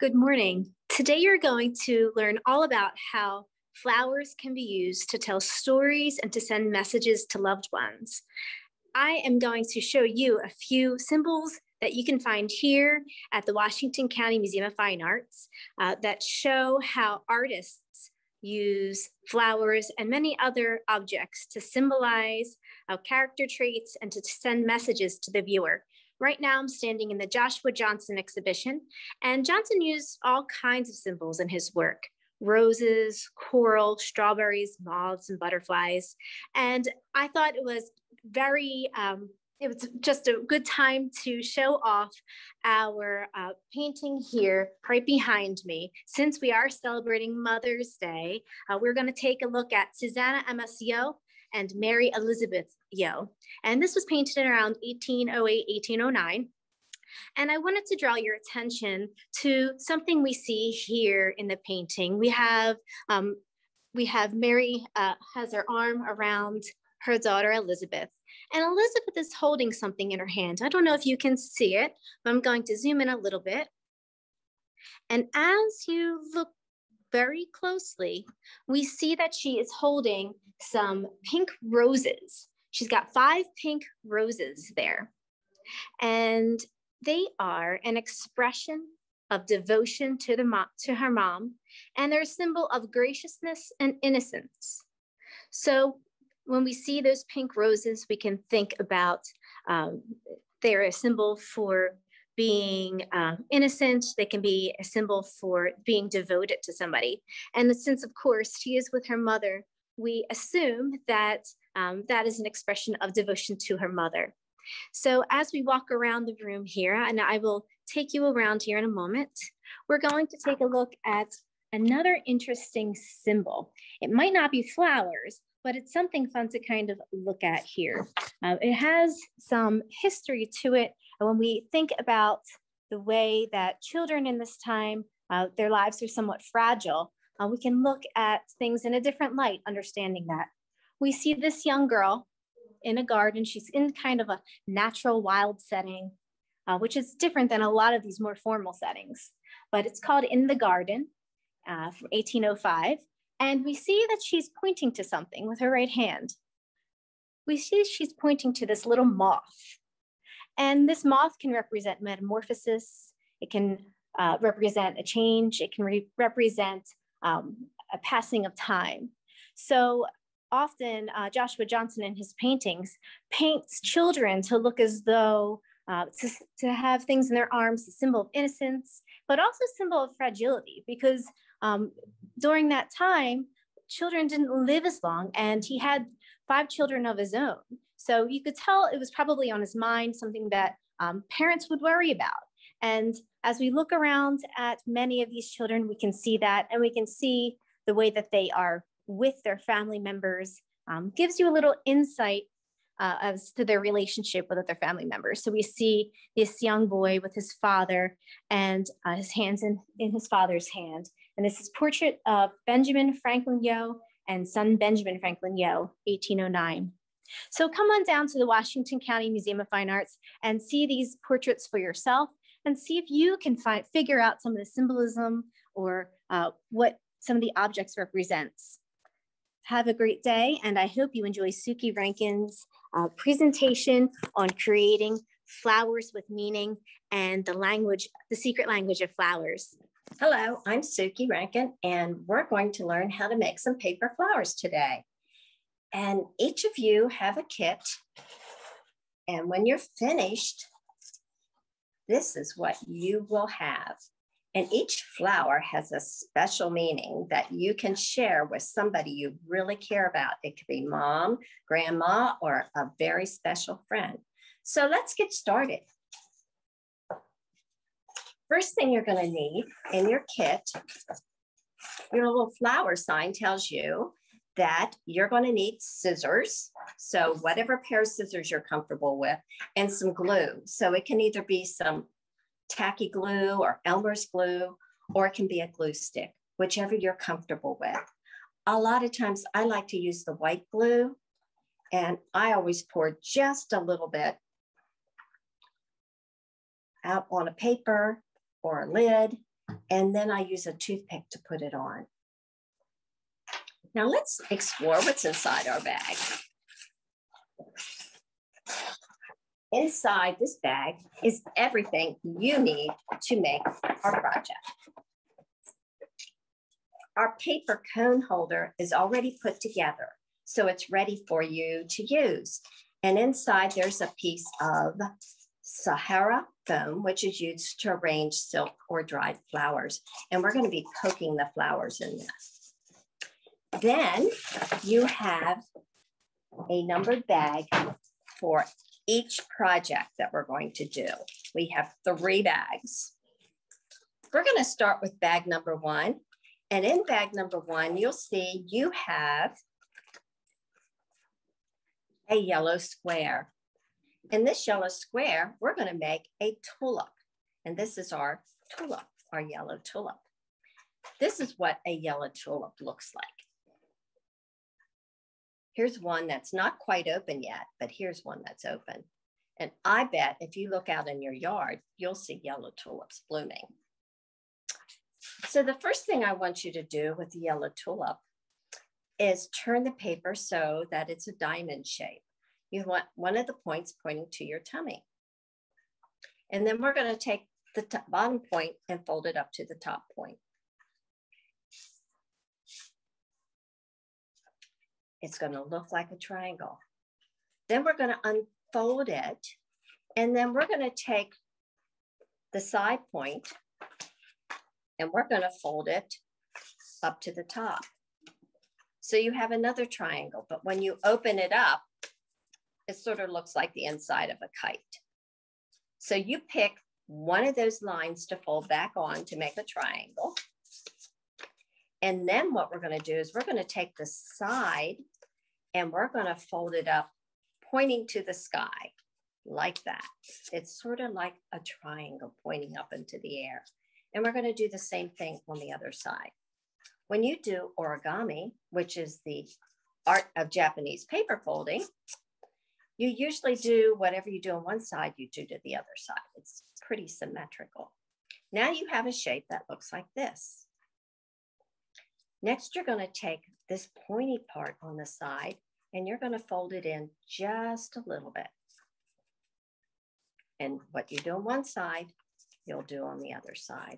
Good morning. Today you're going to learn all about how flowers can be used to tell stories and to send messages to loved ones. I am going to show you a few symbols that you can find here at the Washington County Museum of Fine Arts uh, that show how artists use flowers and many other objects to symbolize uh, character traits and to send messages to the viewer. Right now, I'm standing in the Joshua Johnson exhibition, and Johnson used all kinds of symbols in his work roses, coral, strawberries, moths, and butterflies. And I thought it was very um, it was just a good time to show off our uh, painting here right behind me. Since we are celebrating Mother's Day, uh, we're going to take a look at Susanna M.S. And Mary Elizabeth Yeo. And this was painted in around 1808, 1809. And I wanted to draw your attention to something we see here in the painting. We have um, we have Mary uh, has her arm around her daughter Elizabeth. And Elizabeth is holding something in her hand. I don't know if you can see it, but I'm going to zoom in a little bit. And as you look very closely, we see that she is holding some pink roses. She's got five pink roses there. And they are an expression of devotion to, the mom, to her mom, and they're a symbol of graciousness and innocence. So when we see those pink roses, we can think about um, they're a symbol for being uh, innocent. They can be a symbol for being devoted to somebody. And since, of course, she is with her mother, we assume that um, that is an expression of devotion to her mother. So as we walk around the room here, and I will take you around here in a moment, we're going to take a look at another interesting symbol. It might not be flowers, but it's something fun to kind of look at here. Uh, it has some history to it. And when we think about the way that children in this time, uh, their lives are somewhat fragile, uh, we can look at things in a different light, understanding that. We see this young girl in a garden. She's in kind of a natural wild setting, uh, which is different than a lot of these more formal settings. But it's called In the Garden uh, from 1805. And we see that she's pointing to something with her right hand. We see she's pointing to this little moth. And this moth can represent metamorphosis. It can uh, represent a change. It can re represent um, a passing of time. So often uh, Joshua Johnson in his paintings paints children to look as though uh, to, to have things in their arms, a symbol of innocence, but also a symbol of fragility because um, during that time, children didn't live as long, and he had five children of his own. So you could tell it was probably on his mind, something that um, parents would worry about. And as we look around at many of these children, we can see that, and we can see the way that they are with their family members um, gives you a little insight uh, as to their relationship with other family members. So we see this young boy with his father and uh, his hands in, in his father's hand. And this is portrait of Benjamin Franklin Yeo and son Benjamin Franklin Yeo, 1809. So come on down to the Washington County Museum of Fine Arts and see these portraits for yourself and see if you can find, figure out some of the symbolism or uh, what some of the objects represents. Have a great day, and I hope you enjoy Sukey Rankin's uh, presentation on creating flowers with meaning and the language, the secret language of flowers. Hello, I'm Suki Rankin, and we're going to learn how to make some paper flowers today. And each of you have a kit. And when you're finished, this is what you will have. And each flower has a special meaning that you can share with somebody you really care about. It could be mom, grandma, or a very special friend. So let's get started. First thing you're gonna need in your kit, your little flower sign tells you that you're going to need scissors. So whatever pair of scissors you're comfortable with and some glue. So it can either be some tacky glue or Elmer's glue, or it can be a glue stick, whichever you're comfortable with. A lot of times I like to use the white glue and I always pour just a little bit out on a paper or a lid And then I use a toothpick to put it on. Now let's explore what's inside our bag. Inside this bag is everything you need to make our project. Our paper cone holder is already put together, so it's ready for you to use. And inside there's a piece of Sahara foam, which is used to arrange silk or dried flowers. And we're gonna be poking the flowers in this. Then you have a numbered bag for each project that we're going to do. We have three bags. We're gonna start with bag number one. And in bag number one, you'll see you have a yellow square. In this yellow square, we're gonna make a tulip. And this is our tulip, our yellow tulip. This is what a yellow tulip looks like. Here's one that's not quite open yet, but here's one that's open. And I bet if you look out in your yard, you'll see yellow tulips blooming. So the first thing I want you to do with the yellow tulip is turn the paper so that it's a diamond shape. You want one of the points pointing to your tummy. And then we're going to take the bottom point and fold it up to the top point. It's going to look like a triangle. Then we're going to unfold it. And then we're going to take the side point and we're going to fold it up to the top. So you have another triangle, but when you open it up, it sort of looks like the inside of a kite. So you pick one of those lines to fold back on to make a triangle. And then what we're going to do is we're going to take the side and we're going to fold it up pointing to the sky like that. It's sort of like a triangle pointing up into the air. And we're going to do the same thing on the other side. When you do origami, which is the art of Japanese paper folding, you usually do whatever you do on one side, you do to the other side. It's pretty symmetrical. Now you have a shape that looks like this. Next, you're going to take this pointy part on the side and you're going to fold it in just a little bit. And what you do on one side, you'll do on the other side.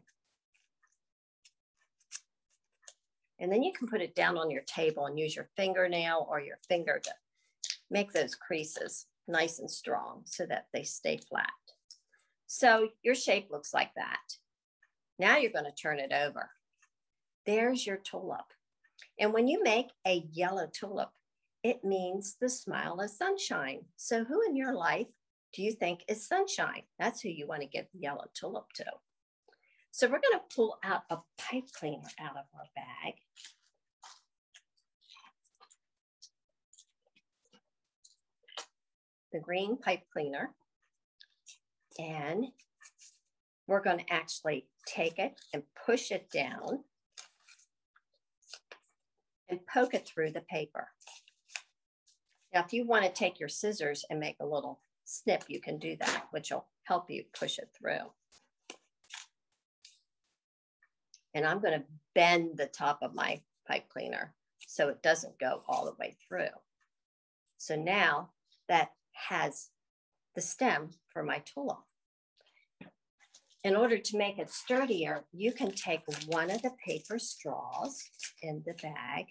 And then you can put it down on your table and use your fingernail or your finger to make those creases nice and strong so that they stay flat. So your shape looks like that. Now you're going to turn it over. There's your tulip. And when you make a yellow tulip, it means the smile of sunshine. So who in your life do you think is sunshine? That's who you want to give the yellow tulip to. So we're going to pull out a pipe cleaner out of our bag. The green pipe cleaner. And we're going to actually take it and push it down and poke it through the paper. Now, if you want to take your scissors and make a little snip, you can do that, which will help you push it through. And I'm going to bend the top of my pipe cleaner so it doesn't go all the way through. So now that has the stem for my tulip. In order to make it sturdier, you can take one of the paper straws in the bag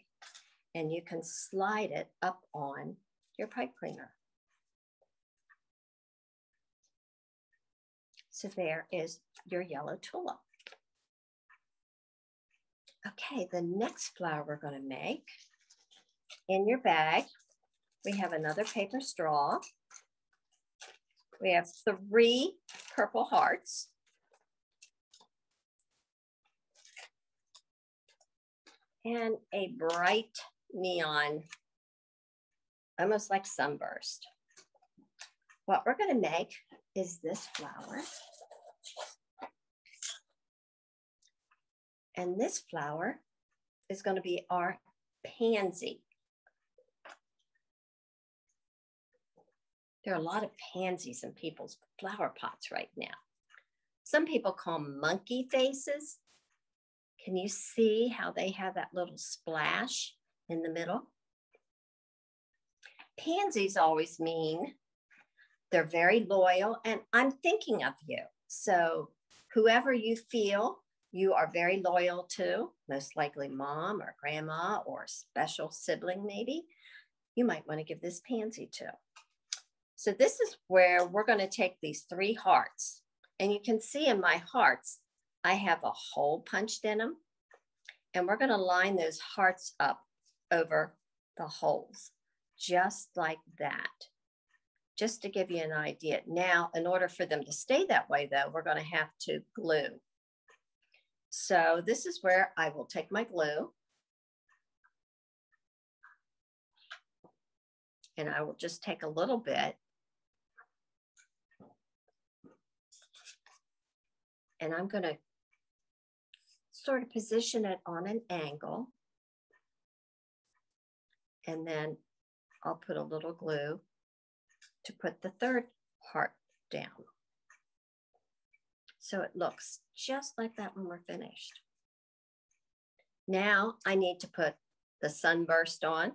and you can slide it up on your pipe cleaner. So there is your yellow tulip. Okay, the next flower we're gonna make, in your bag, we have another paper straw. We have three purple hearts. And a bright neon almost like sunburst. What we're gonna make is this flower. And this flower is gonna be our pansy. There are a lot of pansies in people's flower pots right now. Some people call them monkey faces. Can you see how they have that little splash in the middle? Pansies always mean they're very loyal and I'm thinking of you. So whoever you feel you are very loyal to, most likely mom or grandma or special sibling maybe, you might want to give this pansy to. So this is where we're going to take these three hearts. And you can see in my hearts, I have a hole punched in them. And we're going to line those hearts up over the holes, just like that, just to give you an idea. Now, in order for them to stay that way, though, we're going to have to glue. So this is where I will take my glue and I will just take a little bit and I'm going to sort of position it on an angle. And then I'll put a little glue to put the third heart down. So it looks just like that when we're finished. Now I need to put the sunburst on.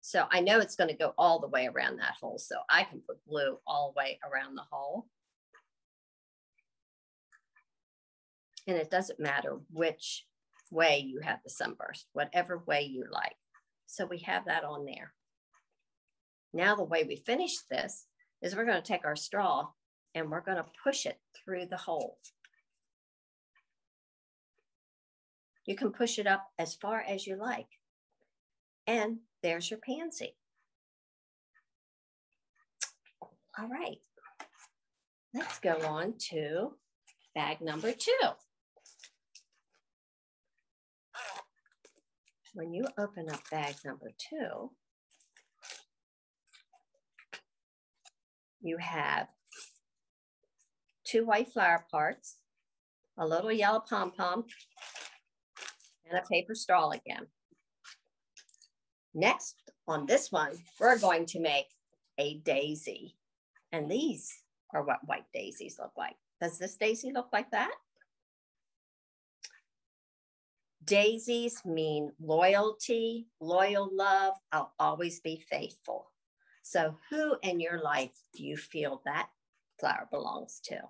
So I know it's going to go all the way around that hole. So I can put glue all the way around the hole. And it doesn't matter which way you have the sunburst, whatever way you like. So we have that on there. Now the way we finish this is we're going to take our straw and we're going to push it through the hole. You can push it up as far as you like. And there's your pansy. All right, let's go on to bag number two. When you open up bag number two, you have two white flower parts, a little yellow pom-pom, and a paper straw again. Next on this one, we're going to make a daisy. And these are what white daisies look like. Does this daisy look like that? Daisies mean loyalty, loyal love. I'll always be faithful. So who in your life do you feel that flower belongs to?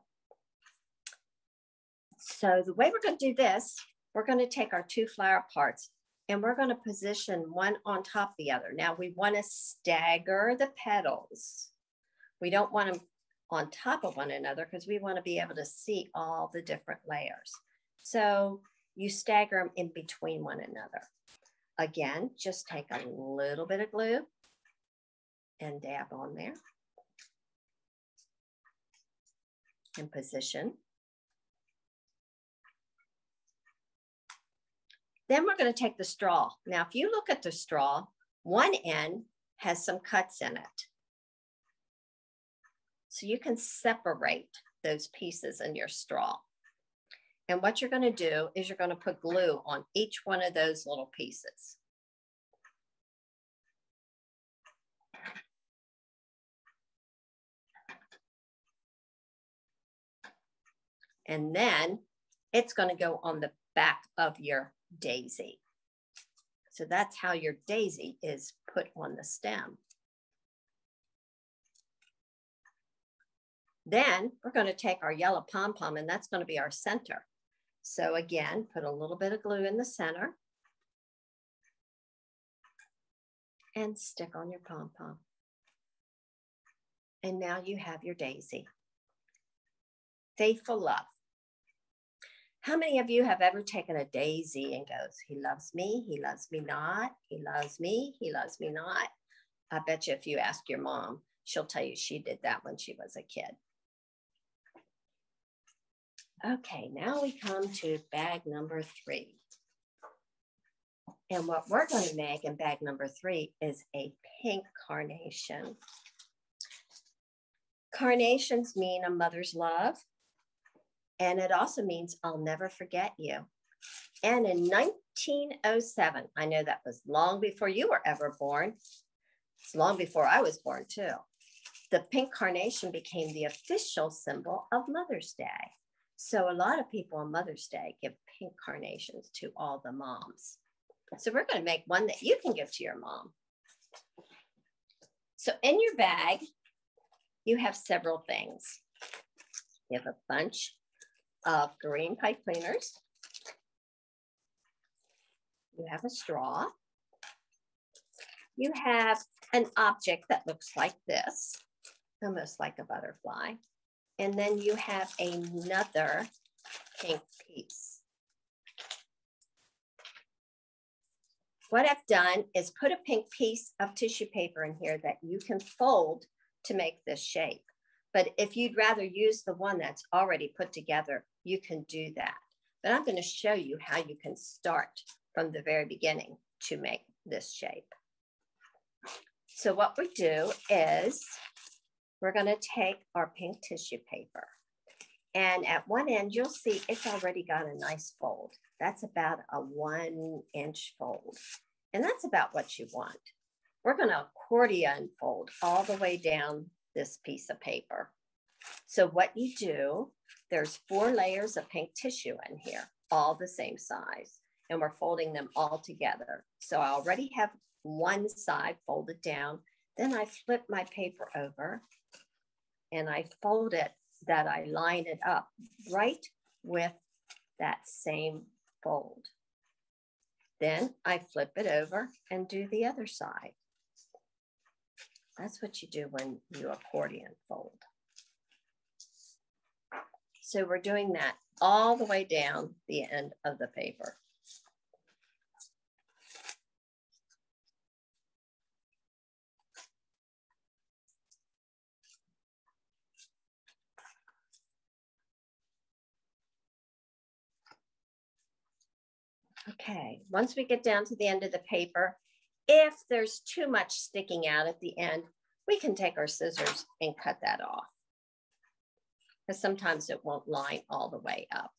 So the way we're going to do this, we're going to take our two flower parts and we're going to position one on top of the other. Now we want to stagger the petals. We don't want them on top of one another because we want to be able to see all the different layers. So you stagger them in between one another. Again, just take a little bit of glue and dab on there and position. Then we're going to take the straw. Now, if you look at the straw, one end has some cuts in it. So you can separate those pieces in your straw. And what you're going to do is you're going to put glue on each one of those little pieces. And then it's going to go on the back of your daisy. So that's how your daisy is put on the stem. Then we're going to take our yellow pom-pom and that's going to be our center. So again, put a little bit of glue in the center and stick on your pom-pom. And now you have your daisy. Faithful love. How many of you have ever taken a daisy and goes, he loves me, he loves me not, he loves me, he loves me not? I bet you if you ask your mom, she'll tell you she did that when she was a kid. Okay, now we come to bag number three. And what we're going to make in bag number three is a pink carnation. Carnations mean a mother's love. And it also means I'll never forget you. And in 1907, I know that was long before you were ever born. It's long before I was born, too. The pink carnation became the official symbol of Mother's Day. So a lot of people on Mother's Day give pink carnations to all the moms. So we're going to make one that you can give to your mom. So in your bag, you have several things. You have a bunch of green pipe cleaners. You have a straw. You have an object that looks like this, almost like a butterfly. And then you have another pink piece. What I've done is put a pink piece of tissue paper in here that you can fold to make this shape. But if you'd rather use the one that's already put together, you can do that. But I'm gonna show you how you can start from the very beginning to make this shape. So what we do is we're gonna take our pink tissue paper and at one end, you'll see it's already got a nice fold. That's about a one inch fold. And that's about what you want. We're gonna accordion fold all the way down this piece of paper. So what you do, there's four layers of pink tissue in here, all the same size, and we're folding them all together. So I already have one side folded down. Then I flip my paper over and I fold it that I line it up right with that same fold. Then I flip it over and do the other side. That's what you do when you accordion fold. So we're doing that all the way down the end of the paper. Okay, once we get down to the end of the paper, if there's too much sticking out at the end, we can take our scissors and cut that off. Because sometimes it won't line all the way up.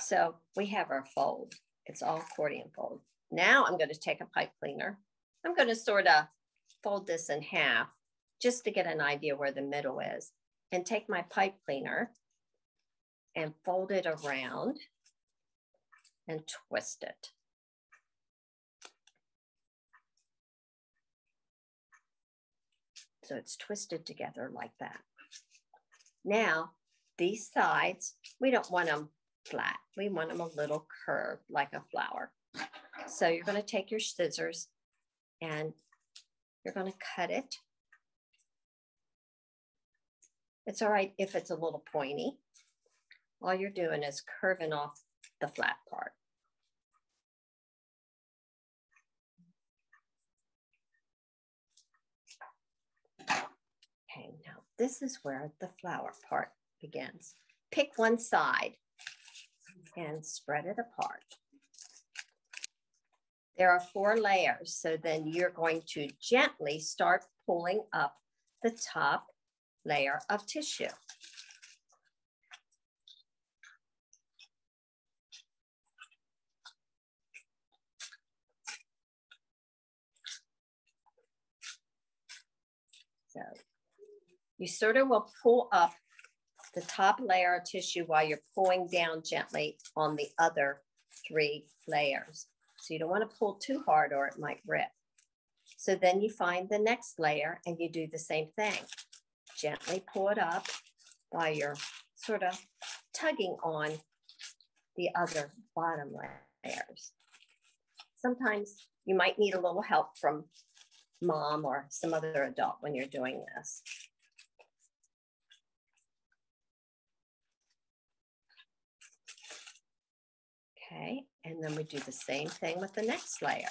So we have our fold. It's all accordion fold. Now I'm going to take a pipe cleaner. I'm going to sort of fold this in half just to get an idea where the middle is and take my pipe cleaner and fold it around and twist it. So it's twisted together like that. Now, these sides, we don't want them flat. We want them a little curved like a flower. So you're going to take your scissors and you're going to cut it. It's all right if it's a little pointy all you're doing is curving off the flat part. Okay, now this is where the flower part begins. Pick one side and spread it apart. There are four layers, so then you're going to gently start pulling up the top layer of tissue. So you sort of will pull up the top layer of tissue while you're pulling down gently on the other three layers. So you don't want to pull too hard or it might rip. So then you find the next layer and you do the same thing. Gently pull it up while you're sort of tugging on the other bottom layers. Sometimes you might need a little help from mom or some other adult when you're doing this. Okay, and then we do the same thing with the next layer.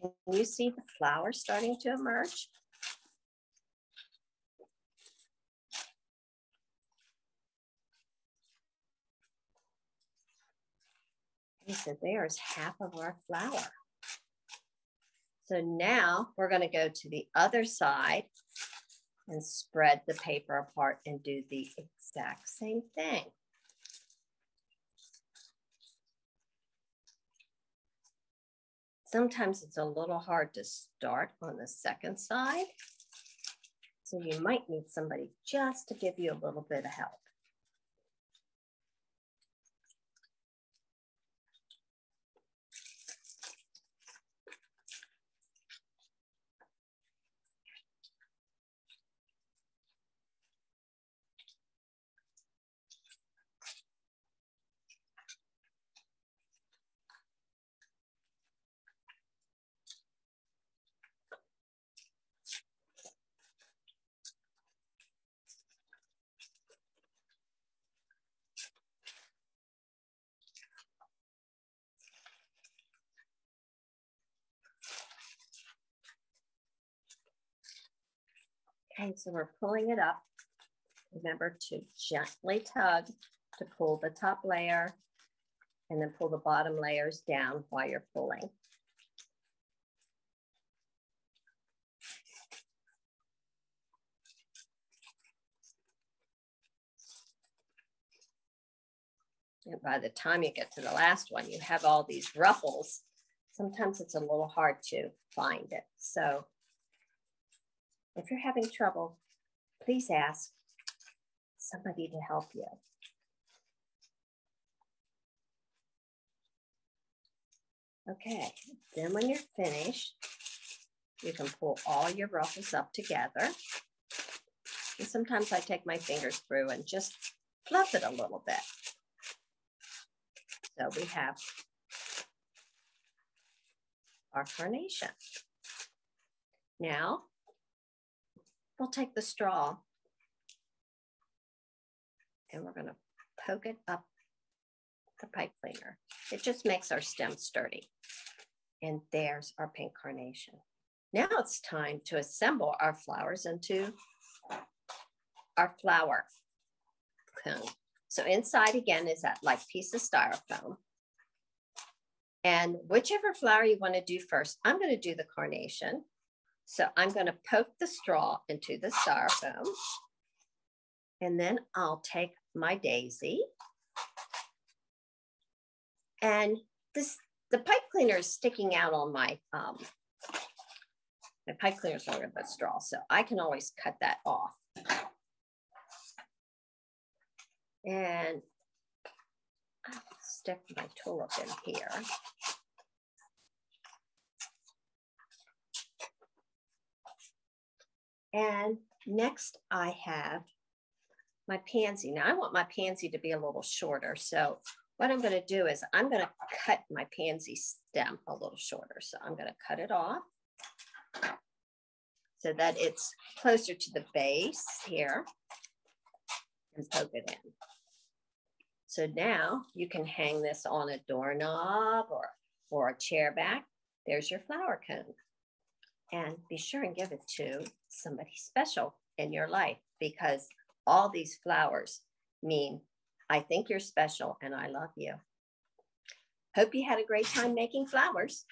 Can you see the flower starting to emerge? So there's half of our flower. So now we're going to go to the other side and spread the paper apart and do the exact same thing. Sometimes it's a little hard to start on the second side. So you might need somebody just to give you a little bit of help. Okay, so we're pulling it up. Remember to gently tug to pull the top layer and then pull the bottom layers down while you're pulling. And by the time you get to the last one, you have all these ruffles. Sometimes it's a little hard to find it. So if you're having trouble, please ask somebody to help you. Okay, then when you're finished, you can pull all your ruffles up together. And sometimes I take my fingers through and just fluff it a little bit. So we have our carnation. Now we'll take the straw and we're going to poke it up the pipe cleaner. It just makes our stem sturdy. And there's our pink carnation. Now it's time to assemble our flowers into our flower cone. So inside again is that like piece of styrofoam. And whichever flower you want to do first, I'm going to do the carnation. So I'm going to poke the straw into the styrofoam. And then I'll take my daisy. And this the pipe cleaner is sticking out on my um, my pipe cleaner is longer than straw, so I can always cut that off. And I'll stick my tulip in here. And next I have my pansy. Now I want my pansy to be a little shorter. So what I'm gonna do is I'm gonna cut my pansy stem a little shorter. So I'm gonna cut it off so that it's closer to the base here and poke it in. So now you can hang this on a doorknob or, or a chair back. There's your flower cone and be sure and give it to somebody special in your life because all these flowers mean I think you're special and I love you. Hope you had a great time making flowers.